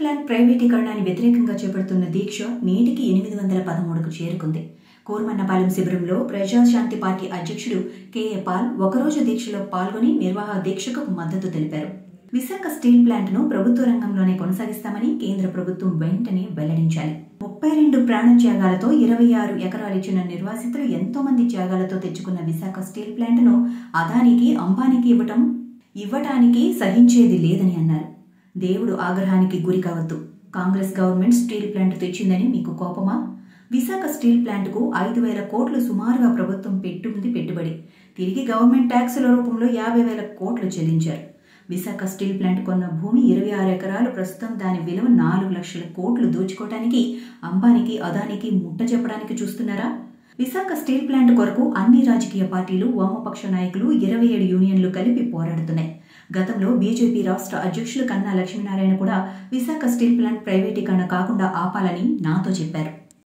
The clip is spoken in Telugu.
ప్లాంట్ ప్రైవేటీకరణాన్ని వ్యతిరేకంగా చేపడుతున్న దీక్ష నేటికి ఎనిమిది వందల పదమూడుకు చేరుకుంది. కూర్మన్నపాలెం శిబిరంలో ప్రజాశాంతి పార్టీ అధ్యక్షుడు కేఏ పాల్ ఒకరోజు దీక్షలో పాల్గొని నిర్వాహ దీక్షకు మద్దతు తెలిపారు. విశాఖ స్టీల్ ప్లాంట్ను ప్రభుత్వ రంగంలోనే కొనసాగిస్తామని కేంద్ర ప్రభుత్వం వెంటనే వెల్లడించాలి. ముప్పై రెండు ప్రాణత్యాగాలతో ఇరవై ఆరు ఎకరాలు ఇచ్చిన నిర్వాసితులు ఎంతో మంది త్యాగాలతో తెచ్చుకున్న విశాఖ స్టీల్ ప్లాంట్ను అదానికి అంబానీకి ఇవ్వటం ఇవ్వటానికి సహించేది లేదని అన్నారు. దేవుడు ఆగ్రహానికి గురి కావద్దు. కాంగ్రెస్ గవర్నమెంట్ స్టీల్ ప్లాంట్ తెచ్చిందని మీకు కోపమా? విశాఖ స్టీల్ ప్లాంట్కు ఐదు వేల కోట్లు సుమారుగా ప్రభుత్వం పెట్టుంది పెట్టుబడి. తిరిగి గవర్నమెంట్ ట్యాక్సుల రూపంలో యాభై వేల కోట్లు చెల్లించారు. విశాఖ స్టీల్ ప్లాంట్ కొన్న భూమి ఇరవై ఆరు ఎకరాలు. ప్రస్తుతం దాని విలువ నాలుగు లక్షల కోట్లు. దోచుకోవటానికి అంబానికి అదానికి ముట్ట చెప్పడానికి చూస్తున్నారా? విశాఖ స్టీల్ ప్లాంట్ కొరకు అన్ని రాజకీయ పార్టీలు వామపక్ష నాయకులు ఇరవై ఏడు యూనియన్లు కలిపి పోరాడుతున్నాయి. గతంలో బీజేపీ రాష్ట్ర అధ్యక్షులు కన్నా లక్ష్మీనారాయణ కూడా విశాఖ స్టీల్ ప్లాంట్ ప్రైవేటీకరణ కాకుండా ఆపాలని నాతో చెప్పారు.